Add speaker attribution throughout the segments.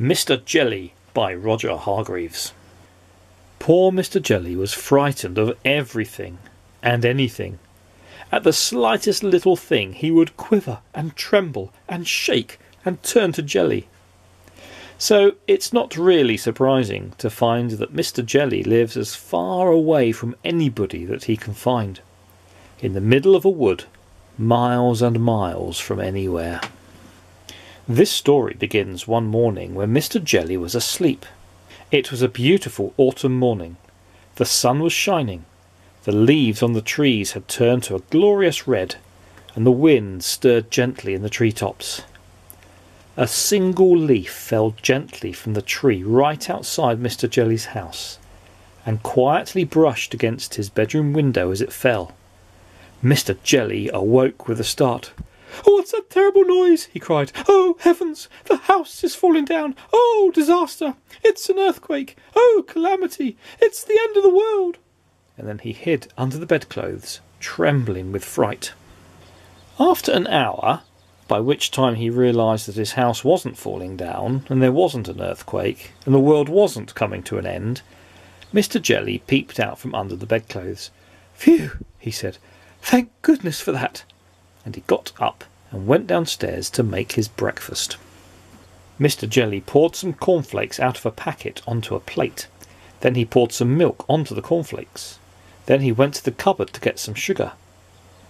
Speaker 1: Mr. Jelly by Roger Hargreaves. Poor Mr. Jelly was frightened of everything and anything. At the slightest little thing he would quiver and tremble and shake and turn to jelly. So it's not really surprising to find that Mr. Jelly lives as far away from anybody that he can find, in the middle of a wood, miles and miles from anywhere. This story begins one morning when Mr. Jelly was asleep. It was a beautiful autumn morning. The sun was shining. The leaves on the trees had turned to a glorious red, and the wind stirred gently in the tree tops. A single leaf fell gently from the tree right outside Mr. Jelly's house, and quietly brushed against his bedroom window as it fell. Mr. Jelly awoke with a start. Oh, what's that terrible noise? he cried. Oh, heavens! The house is falling down! Oh, disaster! It's an earthquake! Oh, calamity! It's the end of the world! And then he hid under the bedclothes, trembling with fright. After an hour, by which time he realised that his house wasn't falling down, and there wasn't an earthquake, and the world wasn't coming to an end, Mr. Jelly peeped out from under the bedclothes. Phew! he said. Thank goodness for that! And he got up and went downstairs to make his breakfast. Mr. Jelly poured some cornflakes out of a packet onto a plate. Then he poured some milk onto the cornflakes. Then he went to the cupboard to get some sugar.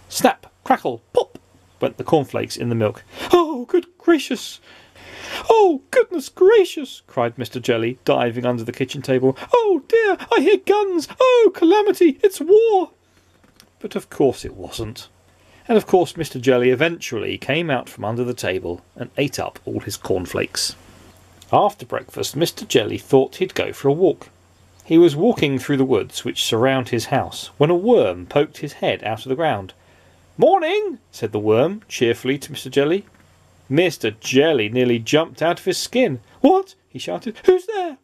Speaker 1: Snap, crackle, pop went the cornflakes in the milk. Oh, good gracious! Oh, goodness gracious! cried Mr. Jelly, diving under the kitchen table. Oh, dear, I hear guns! Oh, calamity! It's war! But of course it wasn't. And of course, Mr. Jelly eventually came out from under the table and ate up all his cornflakes. After breakfast, Mr. Jelly thought he'd go for a walk. He was walking through the woods which surround his house when a worm poked his head out of the ground. Morning, said the worm cheerfully to Mr. Jelly. Mr. Jelly nearly jumped out of his skin. What? he shouted. Who's there?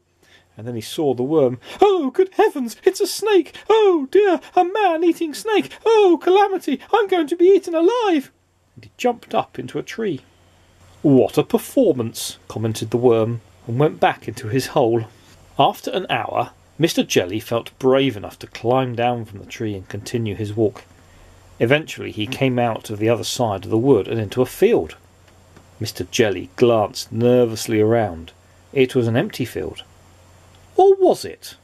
Speaker 1: And then he saw the worm. Oh, good heavens, it's a snake! Oh, dear, a man eating snake! Oh, calamity, I'm going to be eaten alive! And he jumped up into a tree. What a performance, commented the worm, and went back into his hole. After an hour, Mr. Jelly felt brave enough to climb down from the tree and continue his walk. Eventually, he came out of the other side of the wood and into a field. Mr. Jelly glanced nervously around. It was an empty field. Or was it?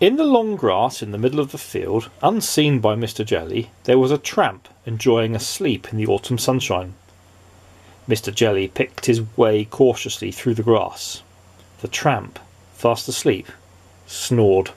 Speaker 1: In the long grass in the middle of the field, unseen by Mr. Jelly, there was a tramp enjoying a sleep in the autumn sunshine. Mr. Jelly picked his way cautiously through the grass. The tramp, fast asleep, snored.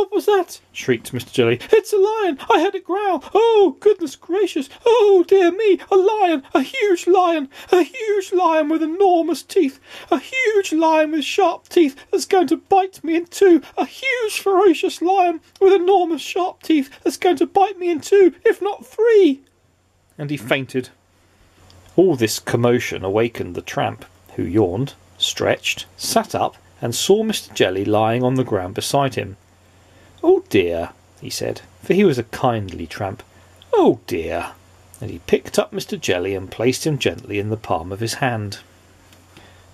Speaker 1: What was that? shrieked Mr. Jelly. It's a lion! I heard it growl! Oh, goodness gracious! Oh, dear me! A lion! A huge lion! A huge lion with enormous teeth! A huge lion with sharp teeth that's going to bite me in two! A huge ferocious lion with enormous sharp teeth that's going to bite me in two, if not three! And he fainted. All this commotion awakened the tramp, who yawned, stretched, sat up, and saw Mr. Jelly lying on the ground beside him. Oh dear, he said, for he was a kindly tramp. Oh dear. And he picked up Mr. Jelly and placed him gently in the palm of his hand.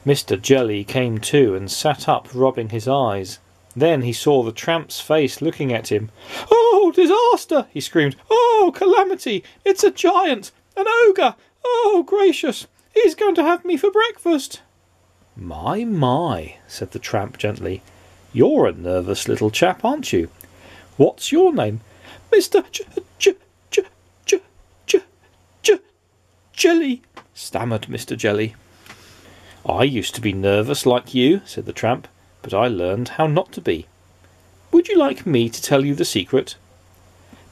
Speaker 1: Mr. Jelly came to and sat up, rubbing his eyes. Then he saw the tramp's face looking at him. Oh, disaster! he screamed. Oh, calamity! It's a giant! An ogre! Oh, gracious! He's going to have me for breakfast! My, my, said the tramp gently. You're a nervous little chap, aren't you? What's your name? Mr. J J J J J J Jelly, stammered Mr. Jelly. I used to be nervous like you, said the tramp, but I learned how not to be. Would you like me to tell you the secret?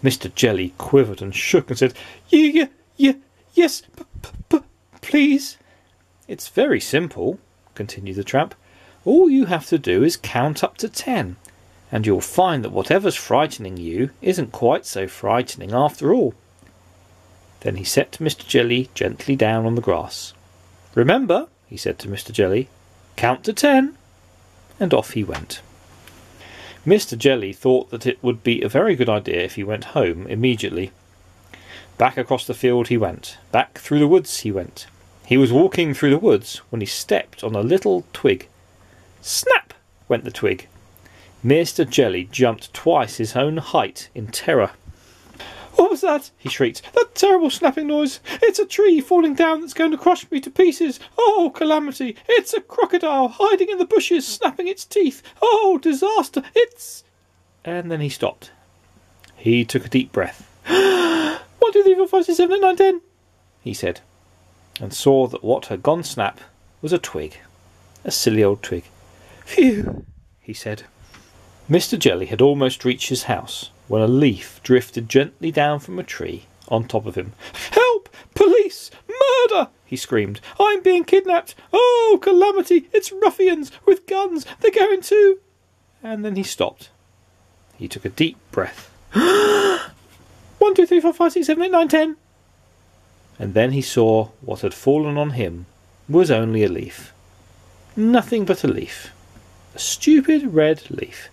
Speaker 1: Mr. Jelly quivered and shook and said, "Y, y, yes, p p, p, please." It's very simple, continued the tramp. All you have to do is count up to ten, and you'll find that whatever's frightening you isn't quite so frightening after all. Then he set Mr. Jelly gently down on the grass. Remember, he said to Mr. Jelly, count to ten. And off he went. Mr. Jelly thought that it would be a very good idea if he went home immediately. Back across the field he went, back through the woods he went. He was walking through the woods when he stepped on a little twig. Snap! went the twig. Mr. Jelly jumped twice his own height in terror. What was that? he shrieked. That terrible snapping noise! It's a tree falling down that's going to crush me to pieces! Oh, calamity! It's a crocodile hiding in the bushes, snapping its teeth! Oh, disaster! It's. And then he stopped. He took a deep breath. One, two, three, four, five, six, seven, eight, nine, ten, he said and saw that what had gone snap was a twig, a silly old twig. Phew, he said. Mr. Jelly had almost reached his house when a leaf drifted gently down from a tree on top of him. Help! Police! Murder! he screamed. I'm being kidnapped! Oh, calamity! It's ruffians with guns! They're going to. And then he stopped. He took a deep breath. One, two, three, four, five, six, seven, eight, nine, ten and then he saw what had fallen on him was only a leaf. Nothing but a leaf. A stupid red leaf.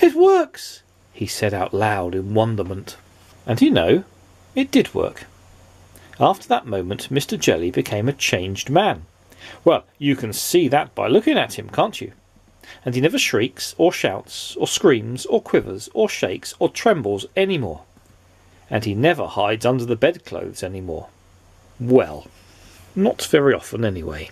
Speaker 1: It works, he said out loud in wonderment. And you know, it did work. After that moment, Mr. Jelly became a changed man. Well, you can see that by looking at him, can't you? And he never shrieks, or shouts, or screams, or quivers, or shakes, or trembles any more. And he never hides under the bedclothes any more. Well, not very often anyway.